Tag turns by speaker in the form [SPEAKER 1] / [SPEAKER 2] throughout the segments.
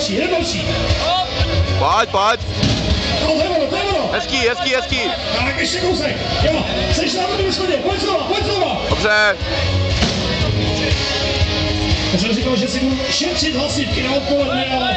[SPEAKER 1] Další, jeden další.
[SPEAKER 2] Pojď, pojď!
[SPEAKER 1] No, to je ono, to je ono.
[SPEAKER 2] Hezký, hezký, hezký!
[SPEAKER 1] Tak ještě kousek. Jo, seš na prvním schodě, pojď znova, pojď znova.
[SPEAKER 2] Dobře!
[SPEAKER 1] Já jsem říkal, že si budu šetřit hlasivky na odpoledne, ale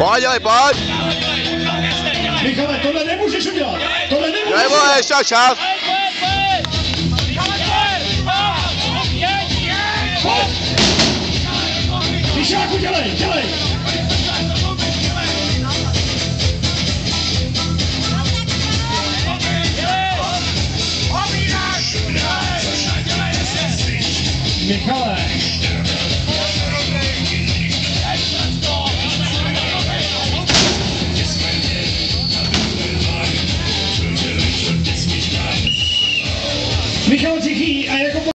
[SPEAKER 2] Pojď, ale pojď!
[SPEAKER 1] Michale, tohle nemůžeš udělat! Tohle nemůžeš Nebo udělat!
[SPEAKER 2] ještě čas!
[SPEAKER 1] Mišáku, dělej, dělej! Michal! ありがとうございます。